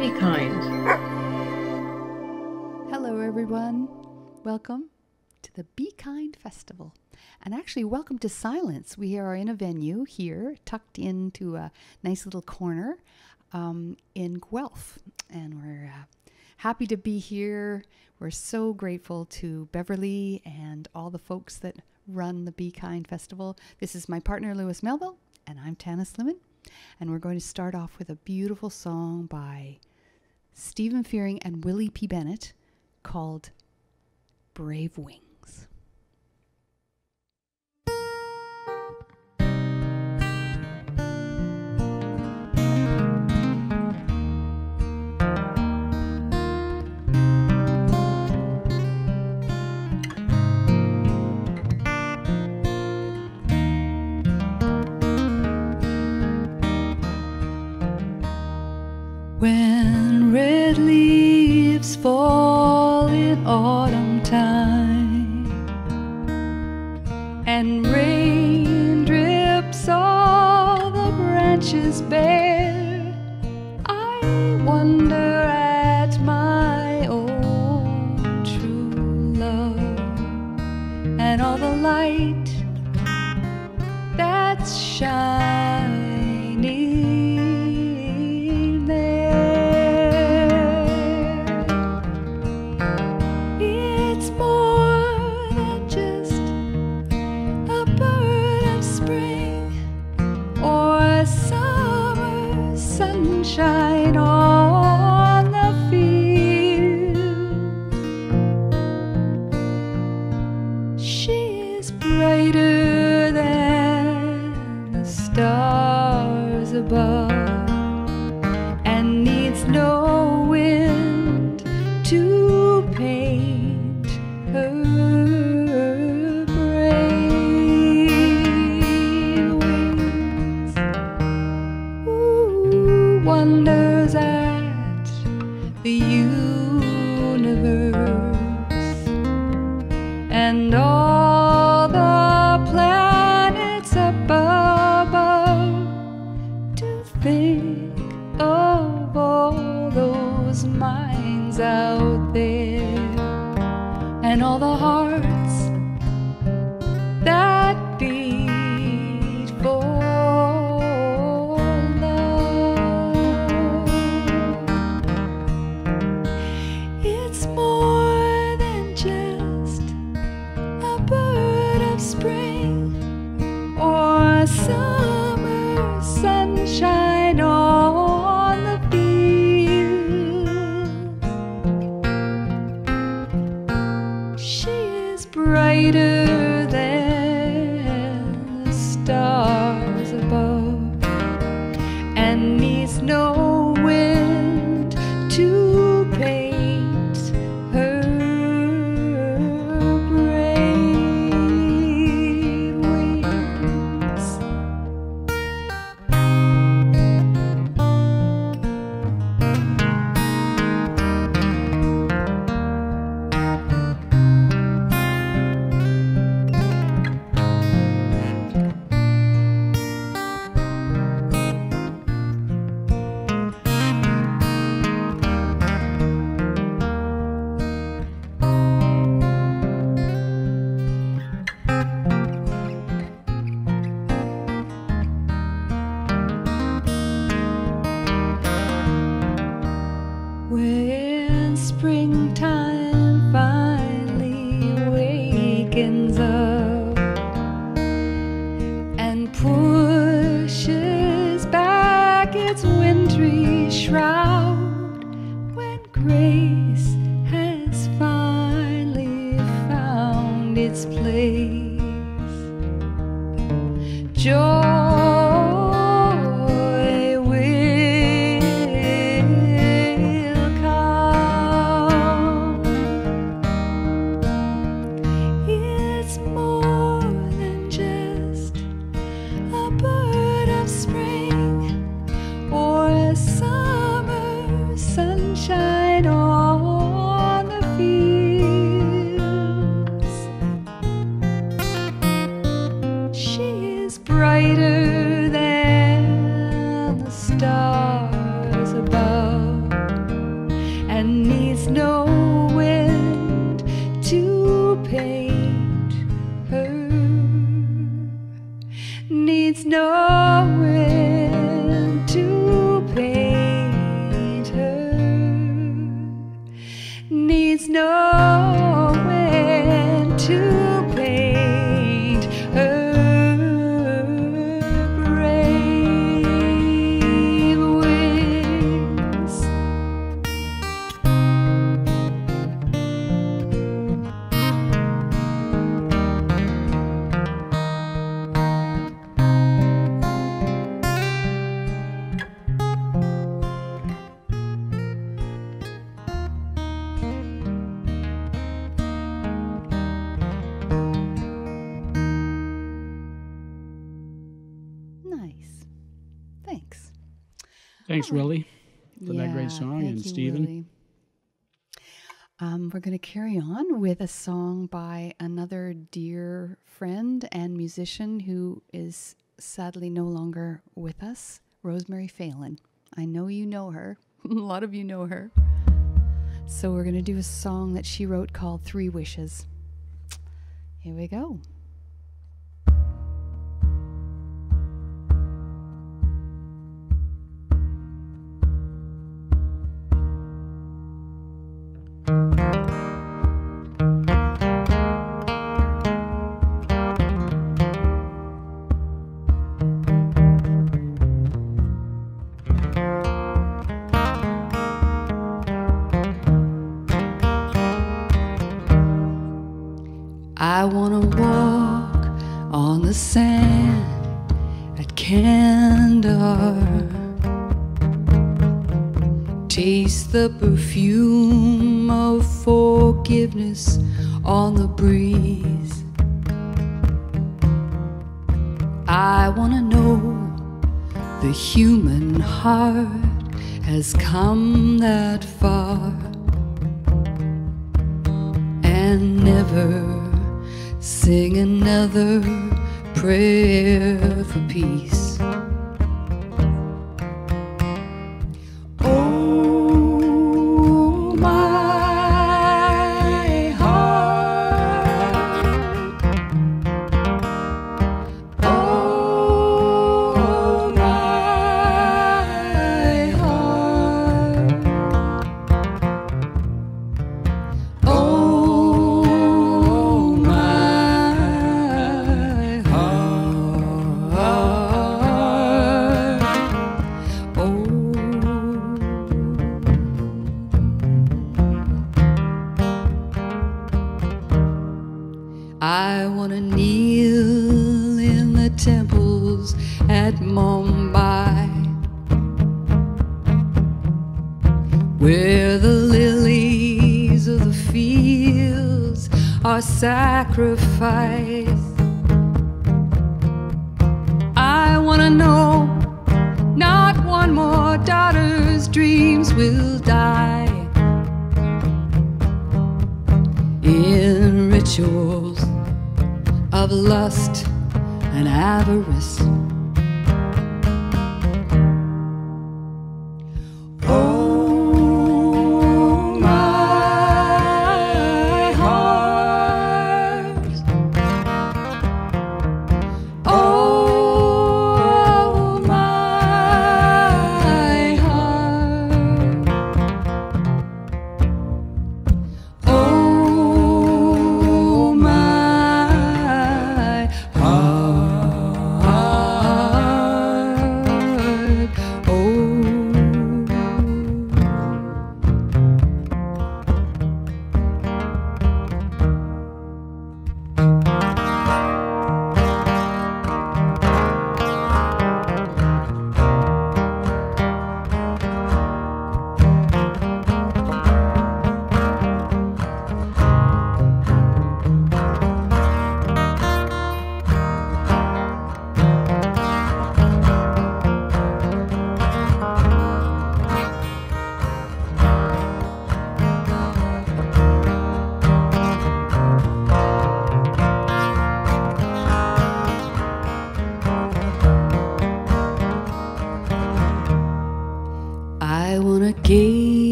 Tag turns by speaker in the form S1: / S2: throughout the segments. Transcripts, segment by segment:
S1: Be kind.
S2: Hello, everyone. Welcome to the Be Kind Festival. And actually, welcome to Silence. We are in a venue here, tucked into a nice little corner um, in Guelph. And we're uh, happy to be here. We're so grateful to Beverly and all the folks that run the Be Kind Festival. This is my partner, Lewis Melville, and I'm Tannis Slimmon. And we're going to start off with a beautiful song by Stephen Fearing and Willie P. Bennett called Brave Wings. And all the light that's shining and
S1: Stephen.
S2: Willie. Um, we're going to carry on with a song by another dear friend and musician who is sadly no longer with us, Rosemary Phelan. I know you know her. a lot of you know her. So we're going to do a song that she wrote called Three Wishes. Here we go. I wanna walk on the sand at Candor. Taste the perfume of forgiveness on the breeze. I wanna know the human heart has come that far and never sing another prayer for peace. At Mumbai where the lilies of the fields are sacrificed. I want to know not one more daughter's dreams will die in rituals of lust and avarice.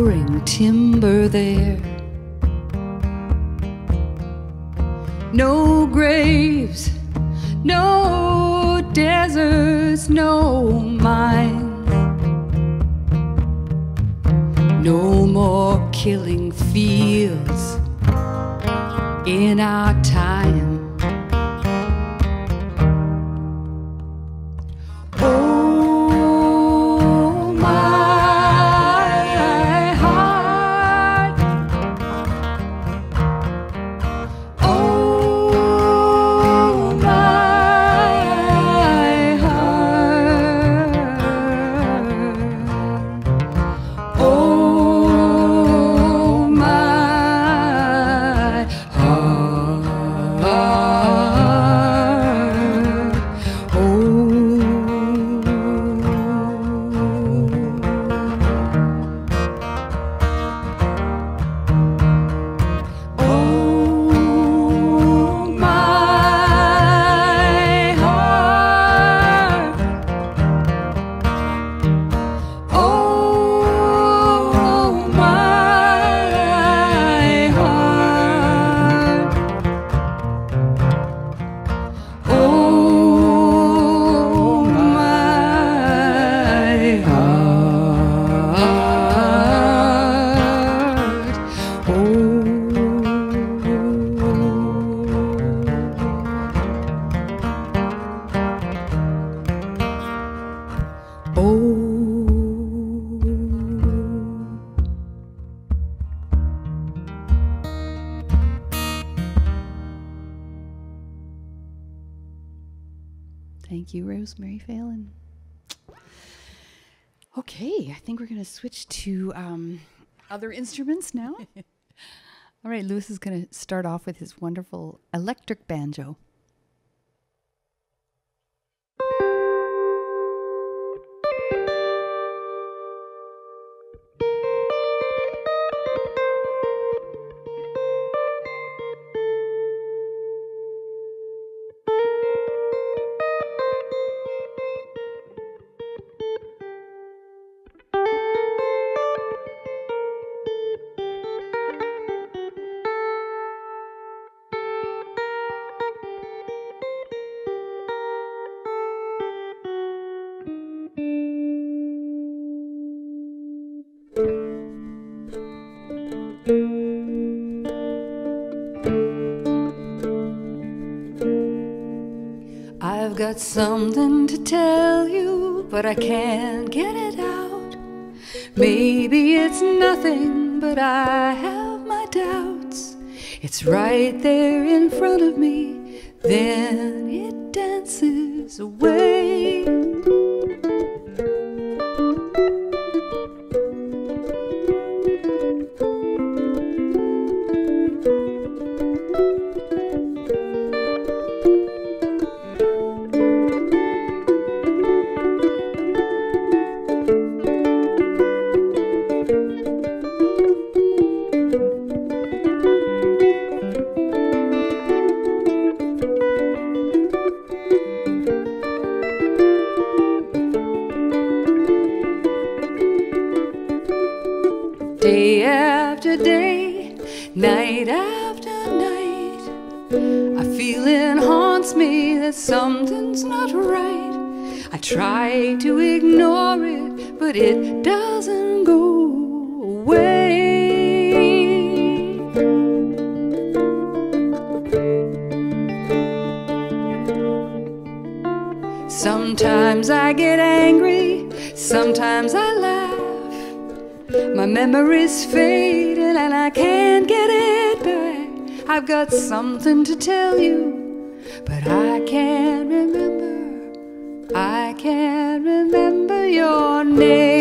S2: Towering timber there. No graves, no deserts, no mines. No more killing fields in our going to switch to um, other instruments now. All right, Lewis is going to start off with his wonderful electric banjo. Got something to tell you, but I can't get it out. Maybe it's nothing, but I have my doubts. It's right there in front of me, then try to ignore it, but it doesn't go away. Sometimes I get angry, sometimes I laugh. My memories fade and I can't get it back. I've got something to tell you, but I can't remember. I can't remember your name.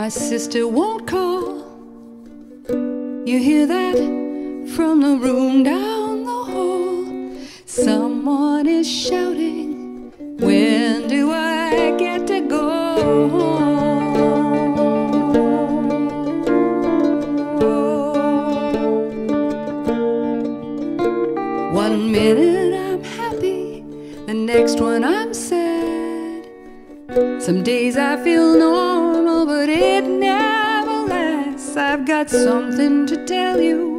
S2: My sister won't call. You hear that from the room down the hall? Someone is shouting, When do I get to go home? One minute I'm happy, the next one I'm sad. Some days I feel normal, something to tell you,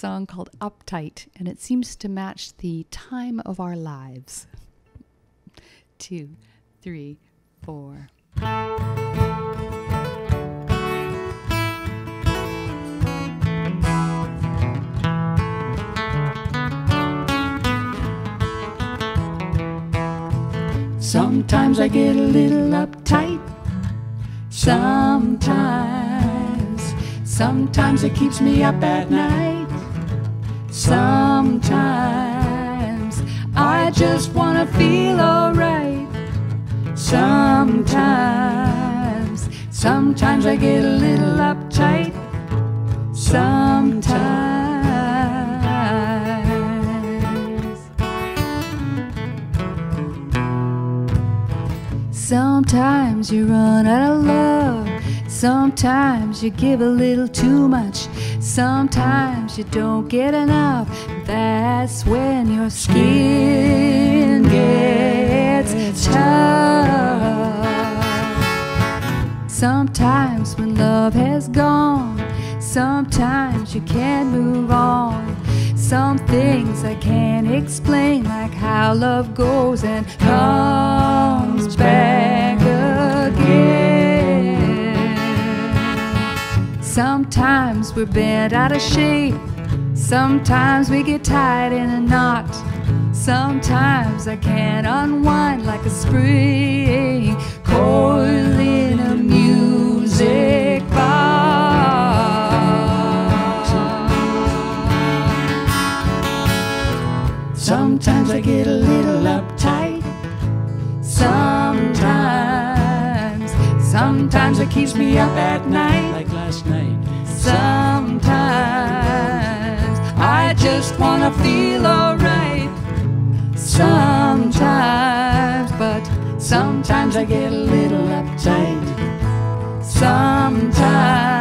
S3: song called Uptight, and it seems to match the time of our lives. Two, three, four.
S2: Sometimes I get a little uptight. Sometimes, sometimes it keeps me up at night. Sometimes I just wanna feel alright. Sometimes, sometimes I get a little uptight. Sometimes. Sometimes you run out of love. Sometimes you give a little too much. Sometimes you don't get enough. That's when your skin gets tough. Sometimes when love has gone, sometimes you can't move on. Some things I can't explain, like how love goes and comes back again. Sometimes we're bent out of shape, sometimes we get tied in a knot. Sometimes I can't unwind like a spring coil in a music box. Sometimes I get a little uptight. Sometimes, sometimes it keeps me up at night.
S4: Last night.
S2: Sometimes I just wanna feel alright. Sometimes, but sometimes I get a little uptight. Sometimes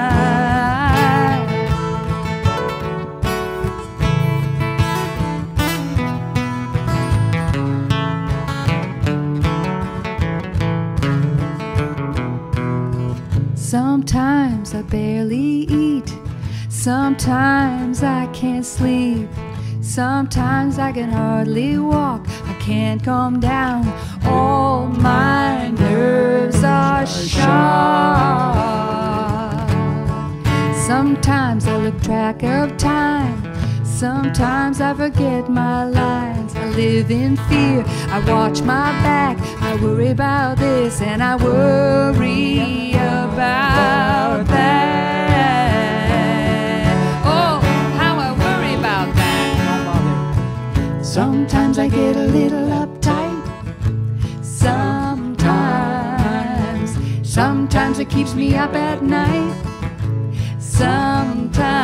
S2: Sometimes I can't sleep. Sometimes I can hardly walk. I can't calm down. All my nerves are sharp. Sometimes I look track of time. Sometimes I forget my lines. I live in fear. I watch my back. I worry about this and I worry sometimes it keeps me up at night. Sometimes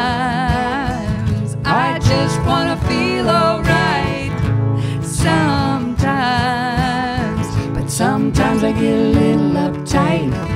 S2: I just wanna feel alright. Sometimes, but sometimes I get a little uptight.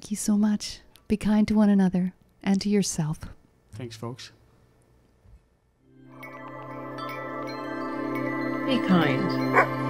S3: Thank you so much. Be kind to one another and to yourself.
S4: Thanks, folks.
S5: Be kind.